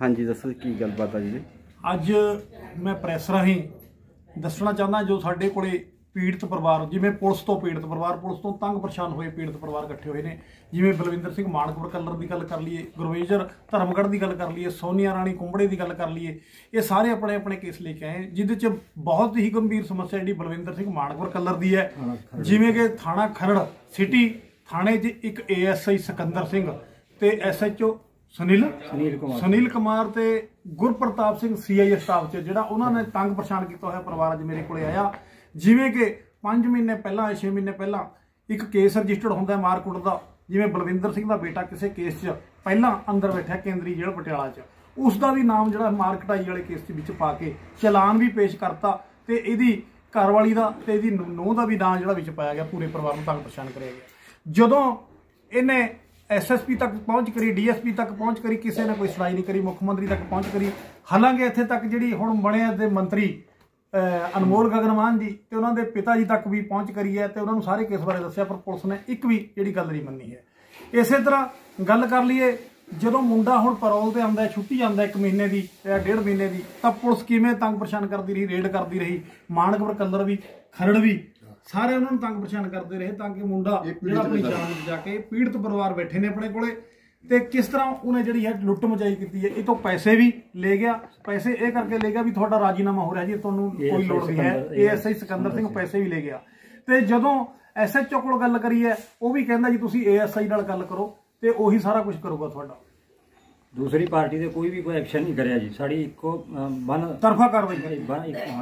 ਹਾਂਜੀ ਦੱਸੋ ਕੀ ਗੱਲਬਾਤ ਆ ਜੀ? ਅੱਜ ਮੈਂ ਪ੍ਰੈਸ ਰਾਹੀਂ ਦੱਸਣਾ ਚਾਹੁੰਦਾ ਜੋ ਸਾਡੇ ਕੋਲੇ ਪੀੜਤ ਪਰਿਵਾਰ ਜਿਵੇਂ ਪੁਲਿਸ ਤੋਂ ਪੀੜਤ ਪਰਿਵਾਰ ਪੁਲਿਸ ਤੋਂ ਤੰਗ ਪਰੇਸ਼ਾਨ ਹੋਏ ਪੀੜਤ ਪਰਿਵਾਰ ਇਕੱਠੇ ਹੋਏ ਨੇ। ਜਿਵੇਂ ਬਲਵਿੰਦਰ ਸਿੰਘ ਮਾਨਕਪੁਰ ਕਲਰ ਦੀ ਗੱਲ ਕਰ ਲਈਏ ਗੁਰਵੇਜਰ ਧਰਮਗੜ੍ਹ ਦੀ ਗੱਲ ਕਰ ਲਈਏ ਸੋਨੀਆ ਰਾਣੀ ਕੁੰਬੜੇ ਦੀ ਗੱਲ ਕਰ ਲਈਏ ਇਹ ਸਾਰੇ ਆਪਣੇ ਆਪਣੇ ਕੇਸ ਲੈ ਕੇ ਆਏ ਜਿਹਦੇ ਚ ਬਹੁਤ ਹੀ ਗੰਭੀਰ ਸਮੱਸਿਆ ਜਿਹੜੀ ਬਲਵਿੰਦਰ ਸਿੰਘ ਮਾਨਕਪੁਰ ਕਲਰ ਦੀ ਹੈ। ਜਿਵੇਂ ਕਿ ਥਾਣਾ ਖਰੜ ਸਿਟੀ ਥਾਣੇ 'ਚ ਇੱਕ ਏਐਸਆਈ ਸਿਕੰਦਰ ਸਿੰਘ ਤੇ ਐਸਐਚਓ ਸੁਨੀਲ? ਸੁਨੀਲ ਕੁਮਾਰ। ਸੁਨੀਲ ਕੁਮਾਰ ਤੇ ਗੁਰਪ੍ਰਤਾਪ ਸਿੰਘ ਸੀਆਈ ਸਟਾਫ 'ਚ ਜਿਹੜਾ ਉਹਨਾਂ ਨੇ ਤੰਗ ਪਰੇਸ਼ਾਨ ਕੀਤਾ ਹੋਇਆ ਪਰਿਵਾਰ ਅੱਜ ਮੇਰੇ ਕੋਲੇ ਆਇਆ। ਜਿਵੇਂ ਕਿ 5 ਮਹੀਨੇ ਪਹਿਲਾਂ 6 ਮਹੀਨੇ ਪਹਿਲਾਂ ਇੱਕ ਕੇਸ ਰਜਿਸਟਰਡ ਹੁੰਦਾ ਹੈ ਮਾਰਕੁੱਟ ਦਾ ਜਿਵੇਂ ਬਲਵਿੰਦਰ ਸਿੰਘ ਦਾ ਬੇਟਾ ਕਿਸੇ ਕੇਸ 'ਚ ਪਹਿਲਾਂ ਅੰਦਰ ਬੈਠਾ ਕੇਂਦਰੀ ਜੇਲ੍ਹ ਪਟਿਆਲਾ 'ਚ। ਉਸ ਦਾ ਵੀ ਨਾਮ ਜਿਹੜਾ ਮਾਰਕਟਾਈ ਵਾਲੇ ਕੇਸ ਦੇ ਵਿੱਚ ਪਾ ਕੇ ਚਲਾਨ ਵੀ ਪੇਸ਼ ਕਰਤਾ ਤੇ ਇਹਦੀ ਘਰਵਾਲੀ ਦਾ ਤੇ ਇਹਦੀ ਨੂੰਹ ਦਾ ਵੀ ਨਾਮ ਜਿਹੜਾ ਵਿੱਚ ਪਾਇਆ ਗਿਆ ਪੂਰੇ ਪਰਿਵਾਰ ਨੂੰ ਤੰਗ ਪਰੇਸ਼ਾਨ ਕਰਿਆ ਗਿਆ। ਜਦੋਂ ਇਹਨੇ ਐਸਐਸਪੀ ਤੱਕ ਪਹੁੰਚ ਕਰੀ ਡੀਐਸਪੀ ਤੱਕ ਪਹੁੰਚ ਕਰੀ, ਕਿਸੇ ਨੇ ਕੋਈ ਸੁਣਾਈ ਨਹੀਂ ਕਰੀ, ਮੁੱਖ ਮੰਤਰੀ ਤੱਕ ਪਹੁੰਚ ਕਰੀ। ਹਾਲਾਂਕਿ ਇੱਥੇ ਤੱਕ ਜਿਹੜੀ ਹੁਣ ਬਣਿਆ ਦੇ ਮੰਤਰੀ ਅਨਮੋਲ ਗਗਨਮਾਨ ਜੀ ਤੇ ਉਹਨਾਂ ਦੇ ਪਿਤਾ ਜੀ ਤੱਕ ਵੀ ਪਹੁੰਚ ਕਰੀ ਹੈ ਤੇ ਉਹਨਾਂ ਨੂੰ ਸਾਰੇ ਕੇਸ ਬਾਰੇ ਦੱਸਿਆ, ਪਰ ਪੁਲਿਸ ਨੇ ਇੱਕ ਵੀ ਜਿਹੜੀ ਗੱਲ ਨਹੀਂ ਮੰਨੀ ਹੈ। ਇਸੇ ਤਰ੍ਹਾਂ ਗੱਲ ਕਰ ਲਈਏ, ਜਦੋਂ ਮੁੰਡਾ ਹੁਣ ਪੈਰੋਲ ਤੇ ਆਉਂਦਾ ਛੁੱਟੀ ਜਾਂਦਾ ਇੱਕ ਮਹੀਨੇ ਦੀ, ਜਾਂ ਡੇਢ ਮਹੀਨੇ ਦੀ, ਤਾਂ ਪੁਲਿਸ ਕਿਵੇਂ ਤੰਗ ਪਰੇਸ਼ਾਨ ਕਰਦੀ ਰਹੀ, ਰੇਡ ਕਰਦੀ ਰਹੀ, ਮਾਨਕਪੁਰ ਕਲਰ ਵੀ, ਖਰੜ ਵੀ ਸਾਰੇ ਉਹਨਾਂ ਨੂੰ ਤੰਗ ਪਰੇਸ਼ਾਨ ਕਰਦੇ ਰਹੇ ਤਾਂ ਕਿ ਮੁੰਡਾ ਜਿਹੜਾ ਆਪਣੀ ਜਾਨ ਚ ਜਾ ਕੇ ਪੀੜਤ ਪਰਿਵਾਰ ਬੈਠੇ ਨੇ ਆਪਣੇ ਕੋਲੇ। ਤੇ ਕਿਸ ਤਰ੍ਹਾਂ ਉਹਨੇ ਜਿਹੜੀ ਹੈ ਲੁੱਟ ਮਚਾਈ ਕੀਤੀ ਹੈ ਇਹ ਤੋਂ ਪੈਸੇ ਵੀ ਲੈ ਗਿਆ। ਪੈਸੇ ਇਹ ਕਰਕੇ ਲੈ ਗਿਆ ਵੀ ਤੁਹਾਡਾ ਰਾਜੀਨਾਮਾ ਹੋ ਰਿਹਾ ਜੀ ਤੁਹਾਨੂੰ ਕੋਈ ਲੋੜ ਨਹੀਂ ਹੈ। ਏਐਸਆਈ ਸਿਕੰਦਰ ਸਿੰਘ ਪੈਸੇ ਵੀ ਲੈ ਗਿਆ। ਤੇ ਜਦੋਂ ਐਸਐਚਓ ਕੋਲ ਗੱਲ ਕਰੀ ਹੈ ਉਹ ਵੀ ਕਹਿੰਦਾ ਜੀ ਤੁਸੀਂ ਏਐਸਆਈ ਨਾਲ ਗੱਲ ਕਰੋ ਤੇ ਉਹੀ ਸਾਰਾ ਕੁਝ ਕਰੂਗਾ ਤੁਹਾਡਾ। ਦੂਸਰੀ ਪਾਰਟੀ ਦੇ ਕੋਈ ਵੀ ਕੋਈ ਐਕਸ਼ਨ ਨਹੀਂ ਕਰਿਆ ਜੀ। ਸਾਡੀ ਇੱਕੋ ਬਨ ਤਰਫਾ ਕਾਰਵਾਈ।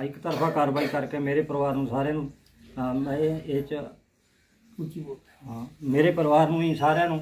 ਇੱਕ ਤਰਫਾ ਕਾਰਵਾਈ ਕਰਕੇ ਮੇਰੇ ਪਰਿਵਾਰ ਨੂੰ ਸਾਰਿਆਂ ਨੂੰ ਅਮ, ਇਹ ਇਹ ਚ ਉੱਚੀ ਬੋਲ ਹਾਂ, ਮੇਰੇ ਪਰਿਵਾਰ ਨੂੰ ਹੀ ਸਾਰਿਆਂ ਨੂੰ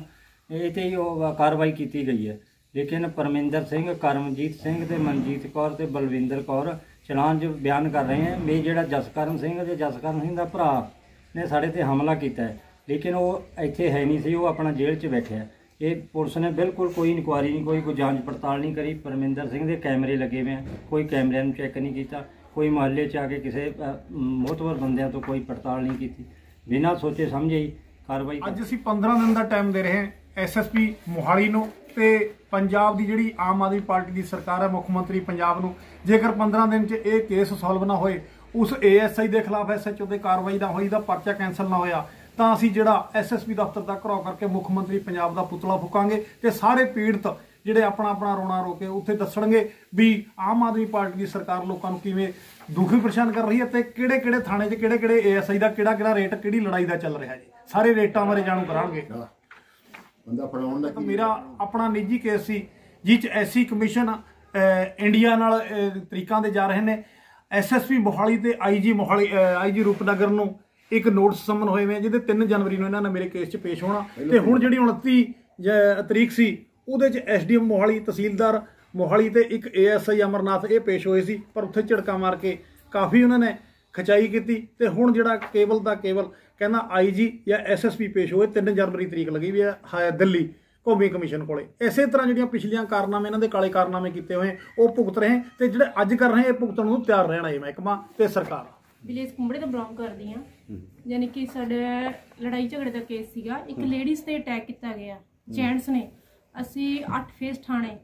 ਇਹ ਤੇ ਹੀ ਉਹ ਕਾਰਵਾਈ ਕੀਤੀ ਗਈ ਹੈ। ਲੇਕਿਨ ਪਰਮਿੰਦਰ ਸਿੰਘ ਕਰਮਜੀਤ ਸਿੰਘ ਤੇ ਮਨਜੀਤ ਕੌਰ ਤੇ ਬਲਵਿੰਦਰ ਕੌਰ ਚਲਾਨ 'ਚ ਬਿਆਨ ਕਰ ਰਹੇ ਹਨ ਵੀ ਜਿਹੜਾ ਜਸਕਰਨ ਸਿੰਘ ਤੇ ਜਸਕਰਨ ਸਿੰਘ ਦਾ ਭਰਾ ਨੇ ਸਾਡੇ ਤੇ ਹਮਲਾ ਕੀਤਾ ਹੈ। ਲੇਕਿਨ ਉਹ ਇੱਥੇ ਹੈ ਨਹੀਂ ਸੀ ਉਹ ਆਪਣਾ ਜੇਲ੍ਹ 'ਚ ਬੈਠੇ ਹੈ। ਇਹ ਪੁਲਿਸ ਨੇ ਬਿਲਕੁਲ ਕੋਈ ਇਨਕੁਆਇਰੀ ਨਹੀਂ ਕੋਈ ਕੋਈ ਜਾਂਚ ਪੜਤਾਲ ਨਹੀਂ ਕਰੀ। ਪਰਮਿੰਦਰ ਸਿੰਘ ਦੇ ਕੈਮਰੇ ਲੱਗੇ ਹੋਏ ਆ। ਕੋਈ ਕੈਮਰਿਆਂ ਨੂੰ ਚੈੱਕ ਨਹੀਂ ਕੀਤਾ। ਕੋਈ ਮੁਹੱਲੇ 'ਚ ਆ ਕੇ ਕਿਸੇ ਅ, ਮੋਹਤਵਰ ਬੰਦਿਆਂ ਤੋਂ ਕੋਈ ਪੜਤਾਲ ਨਹੀਂ ਕੀਤੀ। ਬਿਨਾਂ ਸੋਚੇ ਸਮਝੇ ਹੀ ਕਾਰਵਾਈ ਅੱਜ ਅਸੀਂ 15 ਦਿਨ ਦਾ ਟਾਈਮ ਦੇ ਰਹੇ ਹਾਂ ਐਸਐਸਪੀ ਮੋਹਾਲੀ ਨੂੰ ਤੇ ਪੰਜਾਬ ਦੀ ਜਿਹੜੀ ਆਮ ਆਦਮੀ ਪਾਰਟੀ ਦੀ ਸਰਕਾਰ ਹੈ ਮੁੱਖ ਮੰਤਰੀ ਪੰਜਾਬ ਨੂੰ। ਜੇਕਰ 15 ਦਿਨ 'ਚ ਇਹ ਕੇਸ ਸੋਲਵ ਨਾ ਹੋਏ ਉਸ ਏਐਸਆਈ ਦੇ ਖਿਲਾਫ ਐਸਐਚਓ ਦੇ ਕਾਰਵਾਈ ਨਾ ਹੋਈ ਦਾ ਪਰਚਾ ਕੈਨਸਲ ਨਾ ਹੋਇਆ ਤਾਂ ਅਸੀਂ ਜਿਹੜਾ ਐਸਐਸਪੀ ਦਫ਼ਤਰ ਦਾ ਘਰਾਓ ਕਰਕੇ ਮੁੱਖ ਮੰਤਰੀ ਪੰਜਾਬ ਦਾ ਪੁਤਲਾ ਫੂਕਾਂਗੇ ਤੇ ਸਾਰੇ ਪੀੜਤ ਜਿਹੜੇ ਆਪਣਾ ਆਪਣਾ ਰੋਣਾ ਰੋ ਕੇ ਉੱਥੇ ਦੱਸਣਗੇ ਵੀ ਆਮ ਆਦਮੀ ਪਾਰਟੀ ਦੀ ਸਰਕਾਰ ਲੋਕਾਂ ਨੂੰ ਕਿਵੇਂ ਦੁਖੀ ਪਰੇਸ਼ਾਨ ਕਰ ਰਹੀ ਹੈ ਤੇ ਕਿਹੜੇ ਕਿਹੜੇ ਥਾਣੇ 'ਚ ਕਿਹੜੇ ਕਿਹੜੇ ਏਐਸਆਈ ਦਾ ਕਿਹੜਾ ਕਿਹੜਾ ਰੇਟ ਕਿਹੜੀ ਲੜਾਈ ਦਾ ਚੱਲ ਰਿਹਾ ਜੀ? ਸਾਰੇ ਰੇਟਾਂ ਬਾਰੇ ਜਾਣੂ ਕਰਾਂਗੇ। ਬੰਦਾ ਫੜਾਉਣ ਦਾ ਮੇਰਾ ਆਪਣਾ ਨਿੱਜੀ ਕੇਸ ਸੀ ਜਿਹ ਚ ਐਸੀ ਕਮਿਸ਼ਨ ਇੰਡੀਆ ਨਾਲ ਤਰੀਕਾਂ ਦੇ ਜਾ ਰਹੇ ਨੇ। ਐਸਐਸਪੀ ਮੋਹਾਲੀ ਤੇ ਆਈਜੀ ਮੋਹਾਲੀ ਆਈਜੀ ਰੂਪਨਗਰ ਨੂੰ ਇੱਕ ਨੋਟਿਸ ਸਮਨ ਹੋਏ ਨੇ ਜਿਹਦੇ 3 ਜਨਵਰੀ ਨੂੰ ਇਹਨਾਂ ਨੇ ਮੇਰੇ ਕੇਸ 'ਚ ਪੇਸ਼ ਹੋਣਾ। ਤੇ ਹੁਣ ਜਿਹੜੀ 29 ਜ- ਤਰੀਕ ਸੀ ਉਹਦੇ 'ਚ ਐਸਡੀਐਮ ਮੋਹਾਲੀ ਤਹਿਸੀਲਦਾਰ ਮੋਹਾਲੀ ਤੇ ਇੱਕ ਏਐਸਆਈ ਅਮਰਨਾਥ ਇਹ ਪੇਸ਼ ਹੋਏ ਸੀ ਪਰ ਉੱਥੇ ਝੜਕਾ ਮਾਰ ਕੇ ਕਾਫੀ ਉਹਨਾਂ ਨੇ ਖਚਾਈ ਕੀਤੀ ਤੇ ਹੁਣ ਜਿਹੜਾ ਕੇਵਲ ਦਾ ਕੇਵਲ ਕਹਿੰਦਾ ਆਈਜੀ ਜਾਂ ਐਸਐਸਪੀ ਪੇਸ਼ ਹੋਏ 3 ਜਨਵਰੀ ਤਰੀਕ ਲੱਗੀ ਵੀ ਹੈ ਦਿੱਲੀ ਕੌਮੀ ਕਮਿਸ਼ਨ ਕੋਲੇ। ਇਸੇ ਤਰ੍ਹਾਂ ਜਿਹੜੀਆਂ ਪਿਛਲੀਆਂ ਕਾਰਨਾਮੇ ਇਹਨਾਂ ਦੇ ਕਾਲੇ ਕਾਰਨਾਮੇ ਕੀਤੇ ਹੋਏ ਉਹ ਭੁਗਤ ਰਹੇ ਤੇ ਜਿਹੜੇ ਅੱਜ ਕਰ ਰਹੇ ਇਹ ਭੁਗਤਣ ਨੂੰ ਤਿਆਰ ਰਹਿਣਾ ਇਹ ਮਹਿਕਮਾ ਤੇ ਸਰਕਾਰ। ਵਿਲੇਜ ਕੁੰਬੜੇ ਤੋਂ ਬਿਲੋਂਗ ਕਰਦੀ ਆ ਯਾਨੀ ਕਿ ਸਾਡੇ ਲੜਾਈ ਝਗੜੇ ਦਾ ਕੇਸ ਸੀਗਾ। ਇੱਕ ਲੇਡੀਜ਼ ਤੇ ਅਟੈਕ ਕੀਤਾ ਗਿਆ। ਜੈਂਟਸ ਨੇ। ਅਸੀਂ 8 ਫੇਸ ਥਾਣੇ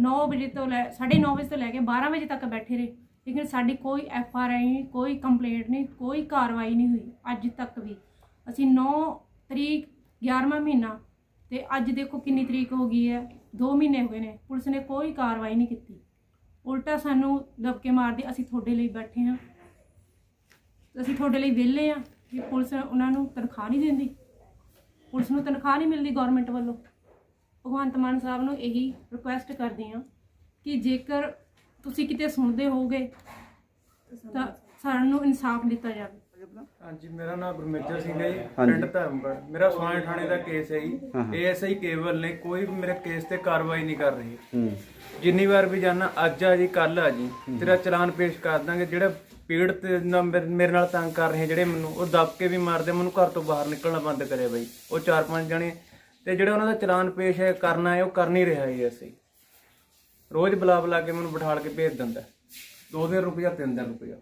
9 ਵਜੇ ਤੋਂ ਲੈ 9:30 ਵਜੇ ਤੋਂ ਲੈ ਕੇ 12 ਵਜੇ ਤੱਕ ਬੈਠੇ ਰਹੇ। ਲੇਕਿਨ ਸਾਡੀ ਕੋਈ ਐਫ ਆਰ ਆਈ ਕੋਈ ਕੰਪਲੇਂਟ ਨਹੀਂ, ਕੋਈ ਕਾਰਵਾਈ ਨਹੀਂ ਹੋਈ ਅੱਜ ਤੱਕ ਵੀ। ਅਸੀਂ 9 ਤਰੀਕ 11ਵਾਂ ਮਹੀਨਾ ਤੇ ਅੱਜ ਦੇਖੋ ਕਿੰਨੀ ਤਰੀਕ ਹੋ ਗਈ ਹੈ 2 ਮਹੀਨੇ ਹੋ ਗਏ ਨੇ, ਪੁਲਿਸ ਨੇ ਕੋਈ ਕਾਰਵਾਈ ਨਹੀਂ ਕੀਤੀ। ਉਲਟਾ ਸਾਨੂੰ ਦਬਕੇ ਮਾਰਦੀ ਅਸੀਂ ਤੁਹਾਡੇ ਲਈ ਬੈਠੇ ਹਾਂ। ਅਸੀਂ ਤੁਹਾਡੇ ਲਈ ਵਿਹਲੇ ਆ ਕਿ ਪੁਲਿਸ ਉਹਨਾਂ ਨੂੰ ਤਨਖਾਹ ਨਹੀਂ ਦਿੰਦੀ। ਪੁਲਿਸ ਨੂੰ ਤਨਖਾਹ ਨਹੀਂ ਮਿਲਦੀ ਗਵਰਨਮੈਂਟ ਵੱਲੋਂ। ਭਗਵੰਤ ਮਾਨ ਸਾਹਿਬ ਨੂੰ ਇਹੀ ਰਿਕੁਐਸਟ ਕਰਦੀ ਆ ਕਿ ਜੇਕਰ ਤੁਸੀਂ ਕਿਤੇ ਸੁਣਦੇ ਹੋਵੋਗੇ ਤਾਂ ਸਾਨੂੰ ਇਨਸਾਫ ਦਿੱਤਾ ਜਾਵੇ। ਹਾਂਜੀ ਮੇਰਾ ਨਾਮ ਗੁਰਮੇਜਰ ਸਿੰਘ ਹੈ ਜੀ ਪਿੰਡ ਧਰਮਗੜ ਮੇਰਾ ਸਵਾਈ ਥਾਣੇ ਦਾ ਕੇਸ ਹੈ ਜੀ। ਏਐਸਆਈ ਕੇਵਲ ਨੇ ਕੋਈ ਵੀ ਮੇਰੇ ਕੇਸ ਤੇ ਕਾਰਵਾਈ ਨਹੀਂ ਕਰ ਰਹੀ। ਹੂੰ। ਜਿੰਨੀ ਵਾਰ ਵੀ ਜਾਣਾ ਅੱਜ ਆ ਜੀ ਕੱਲ ਆ ਜੀ। ਤੇਰਾ ਚਲਾਨ ਪੇਸ਼ ਕਰ ਦਾਂਗੇ। ਜਿਹੜਾ ਪੀੜਤ ਨਾ ਮੇਰੇ ਮੇਰੇ ਨਾਲ ਤੰਗ ਕਰ ਰਹੇ ਜਿਹੜੇ ਮੈਨੂੰ ਉਹ ਦਬ ਕੇ ਵੀ ਮਾਰਦੇ ਮੈਨੂੰ ਘਰ ਤੋਂ ਬਾਹਰ ਨਿਕਲਣਾ ਬੰਦ ਕਰੇ ਬਈ। ਉਹ ਚਾਰ ਪੰਜ ਜਣੇ ਤੇ ਜਿਹੜਾ ਉਹਨਾਂ ਦਾ ਚਲਾਨ ਪੇਸ਼ ਹੈ ਕਰਨਾ ਹੈ, ਉਹ ਕਰ ਨਹੀਂ ਰਿਹਾ ਹੈ ਅਸੀਂ। ਰੋਜ਼ ਬੁਲਾ ਬੁਲਾ ਕੇ ਮੈਨੂੰ ਬਿਠਾਲ ਕੇ ਭੇਜ ਦਿੰਦਾ ਦੋ ਦਿਨ ਰੁਪਇਆ ਤਿੰਨ ਦਿਨ ਰੁਪਇਆ